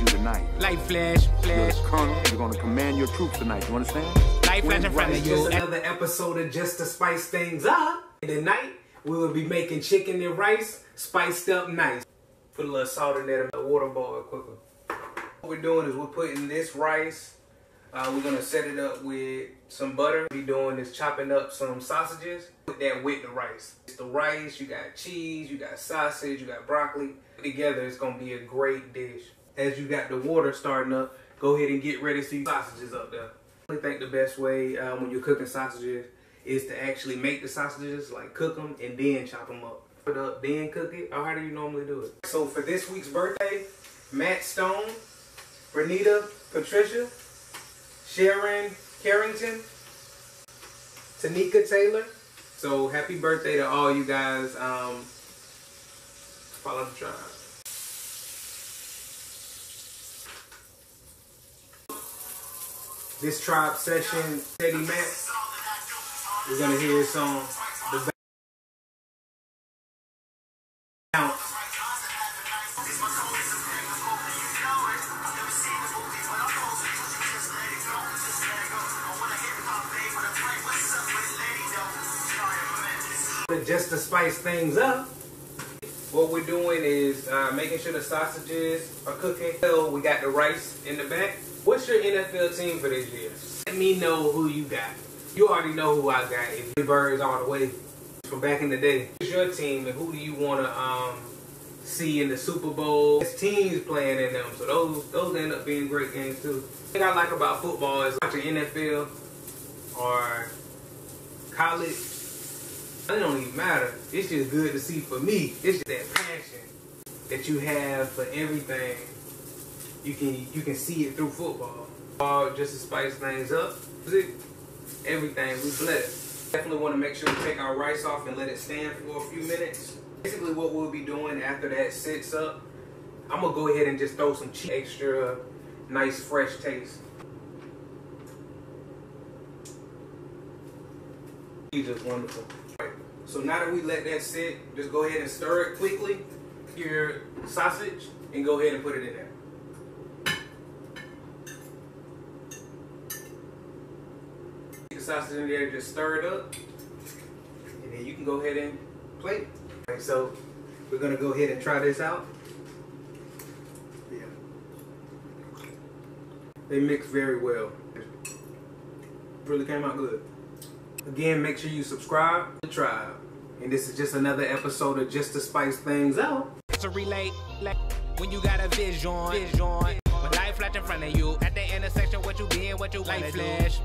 you tonight. Light flash, You're flash. colonel. You're gonna command your troops tonight. You understand? Light flash in front of you. another episode of Just to Spice Things Up. Tonight, we will be making chicken and rice spiced up nice. Put a little salt in there the water boil quicker. What we're doing is we're putting this rice, uh, we're gonna set it up with some butter. What we're doing is chopping up some sausages, put that with the rice. It's the rice, you got cheese, you got sausage, you got broccoli. Together, it's gonna be a great dish. As you got the water starting up, go ahead and get ready to see sausages up there. I think the best way um, when you're cooking sausages is to actually make the sausages, like cook them and then chop them up. Put up, then cook it. Or how do you normally do it? So for this week's birthday, Matt Stone, Renita, Patricia, Sharon Carrington, Tanika Taylor. So happy birthday to all you guys. Um, follow the tribe. This tribe session, SeddyMac. We're gonna hear his song, The Bounce. Just to spice things up, what we're doing is uh, making sure the sausages are cooking. So we got the rice in the back. What's your NFL team for this year? Let me know who you got. You already know who I got. If the birds all the way from back in the day. Who's your team and who do you want to um, see in the Super Bowl? There's teams playing in them, so those those end up being great games too. Thing I like about football is watching NFL or college. It don't even matter. It's just good to see for me. It's just that passion that you have for everything. You can you can see it through football. All just to spice things up. Everything we blessed. Definitely want to make sure we take our rice off and let it stand for a few minutes. Basically, what we'll be doing after that sits up, I'm gonna go ahead and just throw some cheese, extra nice fresh taste. Cheese is wonderful. So now that we let that sit, just go ahead and stir it quickly. Your sausage and go ahead and put it in there. Get the sausage in there, just stir it up, and then you can go ahead and plate. Okay, so we're gonna go ahead and try this out. Yeah. They mix very well. Really came out good. Again, make sure you subscribe to tribe. And this is just another episode of Just to Spice Things Out. to relate. Like when you got a vision, vision. When life flash in front of you, at the intersection, what you being, what you wanna flash.